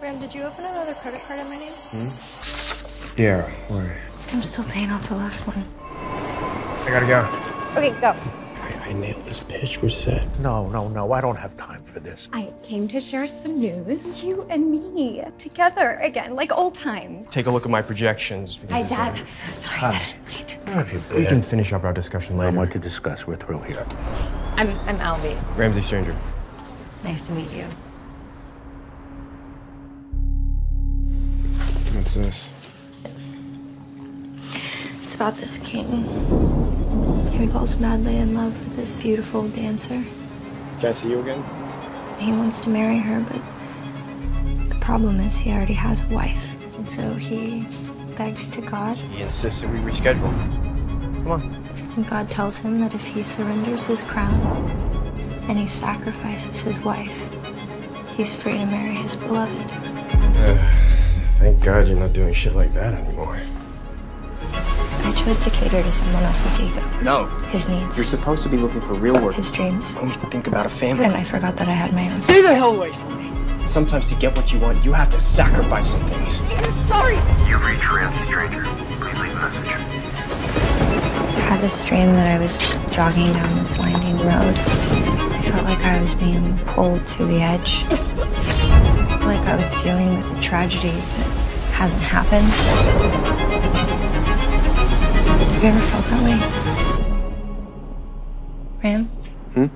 did you open another credit card in my name? Hmm? Yeah, where? I'm still paying off the last one. I gotta go. Okay, go. I, I nailed this pitch. We're set. No, no, no. I don't have time for this. I came to share some news. You and me together again, like old times. Take a look at my projections. Hi, because, Dad. I'm so sorry that I'm ah. late. Have you We can finish up our discussion Not later. much to discuss. We're through here. I'm, I'm Alvy. Ramsey Stranger. Nice to meet you. What's this? It's about this king. He falls madly in love with this beautiful dancer. Can I see you again? He wants to marry her, but the problem is he already has a wife. And so he begs to God, He insists that we reschedule. Come on. and God tells him that if he surrenders his crown and he sacrifices his wife, he's free to marry his beloved. Thank God you're not doing shit like that anymore. I chose to cater to someone else's ego, No. his needs, You're supposed to be looking for real work. his dreams. Always think about a family. And I forgot that I had my own. Stay the hell away from me. Sometimes to get what you want, you have to sacrifice some things. I'm sorry. You've reached Ramsey Stranger. Please leave a message. I had this dream that I was jogging down this winding road. I felt like I was being pulled to the edge. I was dealing with a tragedy that hasn't happened. Have you ever felt that way? Ram? Hmm?